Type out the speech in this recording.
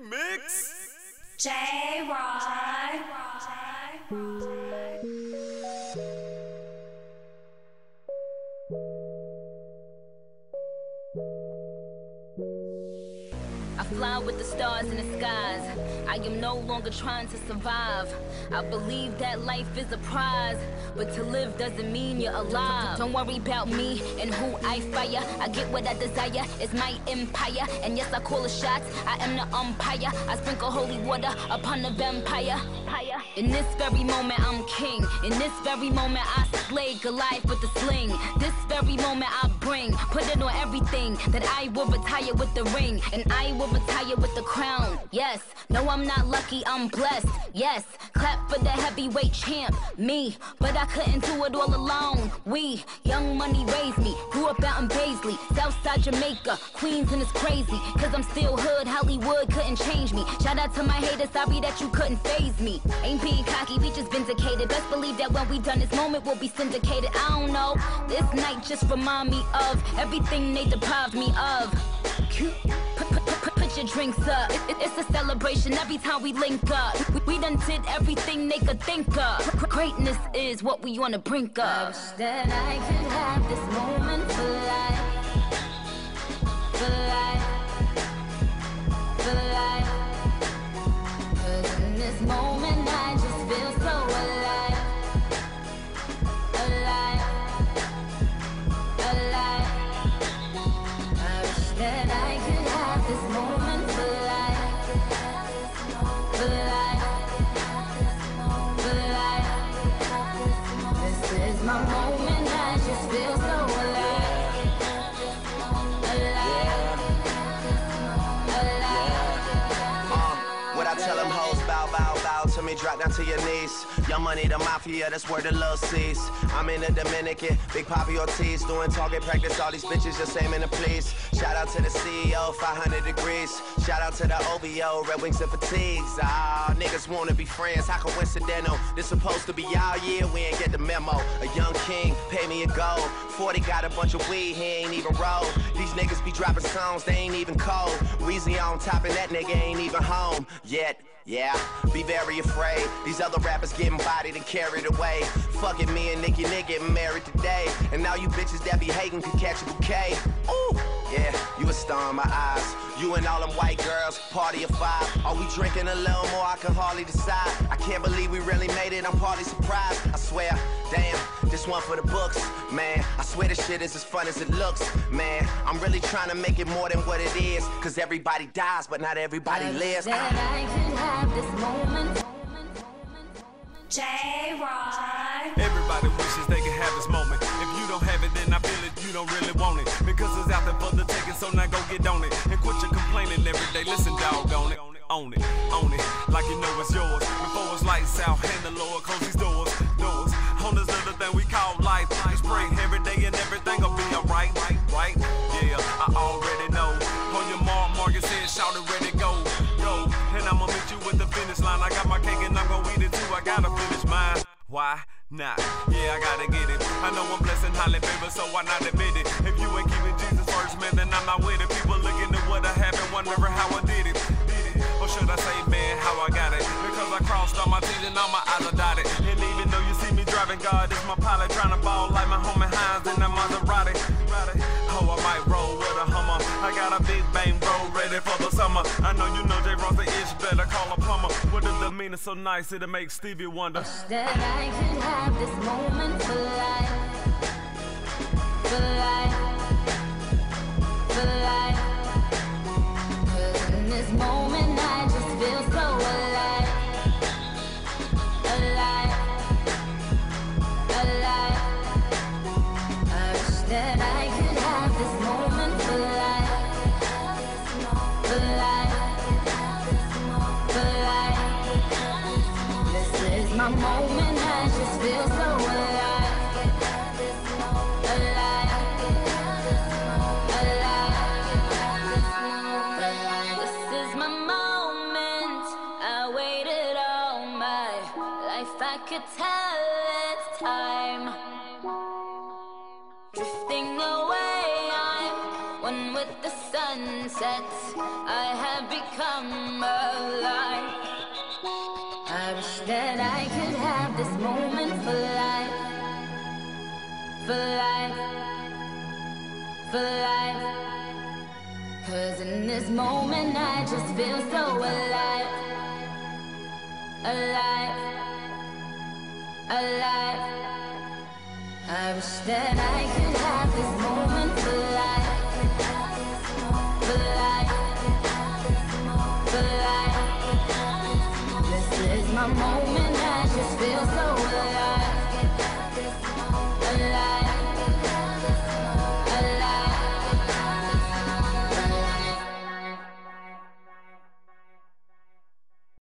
Remix. J Rod. I fly with the stars in the skies. I am no longer trying to survive. I believe that life is a prize, but to live doesn't mean you're alive. Don't worry about me and who I fire. I get what I desire, it's my empire. And yes, I call the shots, I am the umpire. I sprinkle holy water upon the vampire. In this very moment, I'm king. In this very moment, I slay Goliath with the sling. This very moment, I bring, put it on everything that I will retire with the ring. And I will retire with the crown. Yes, no, I'm not lucky, I'm blessed. Yes, clap for the heavyweight champ, me. But I couldn't do it all alone. We, young money raised up out in Baisley, Southside Jamaica, Queens, and it's crazy. Cause I'm still hood, Hollywood couldn't change me. Shout out to my haters, sorry that you couldn't phase me. Ain't being cocky, we just vindicated. Best believe that when we done this moment, we'll be syndicated. I don't know, this night just remind me of everything they deprived me of. Put your drinks up. It- it- it's a celebration every time we link up. We, we done did everything they could think of. Greatness is what we on the brink of. That I could have this moment for life. Me, drop down to your knees. Young money, the mafia, that's where the love sees. I'm in the Dominican, Big Papi Ortiz, doing target practice. All these bitches just aiming to please. Shout out to the CEO, 500 degrees. Shout out to the OVO, Red Wings and Fatigues. Ah, niggas wanna be friends, how coincidental? This supposed to be our year, we ain't get the memo. A young king, pay me a gold. 40 got a bunch of weed, he ain't even roll. These niggas be dropping songs, they ain't even cold. Weezy on top, and that nigga ain't even home yet. Yeah, be very afraid. These other rappers getting bodied and carried away. Fuck it, me and Nicki Nick getting married today. And now you bitches that be hating could catch a bouquet. Ooh, yeah, you a star in my eyes. You and all them white girls, party of five. Are we drinking a little more? I can hardly decide. I can't believe we really made it. I'm partly surprised. I swear, damn, this one for the books, man. I swear this shit is as fun as it looks, man. I'm really trying to make it more than what it is. Cause everybody dies, but not everybody lives. That uh-huh. I could have this moment. J Rod. Everybody wishes they get on it. And quit your complaining every day. Listen, dog, on it. Own it, own it, like you know it's yours. Before it's lights out, and the Lord close these doors, doors. On this little thing we call life. Spray every day and everything will be alright, right, right? Yeah, I already know. On your mark, Marcus said, shout it, ready, go, go. And I'ma meet you at the finish line. I got my cake and I'm gonna eat it too. I gotta finish mine. Why not? Yeah, I gotta get it. I know I'm blessed and highly favored, so why not admit it? If you ain't keeping Jesus first, man, then I'm not with it. People looking at what I have and wondering how I did it. Did it. Or should I say, man, how I got it? Because I crossed all my T's and all my I's are dotted. And even though you see me driving, God is my pilot, trying to ball like my homie Hines in that Maserati. Oh, I might roll with a Hummer. I got a big bang roll ready for the summer. I know you know J. Ross the ish, better call a a demeanor so nice, it'll make Stevie wonder. That I could have this moment for life. For life. Is my moment, I just feel so alive. Alive. Alive. This is my moment. I waited all my life. I could tell it's time. Drifting away, I'm one with the sunset. That I could have this moment for life. For life. For life. Cause in this moment I just feel so alive. Alive. Alive. I wish that I could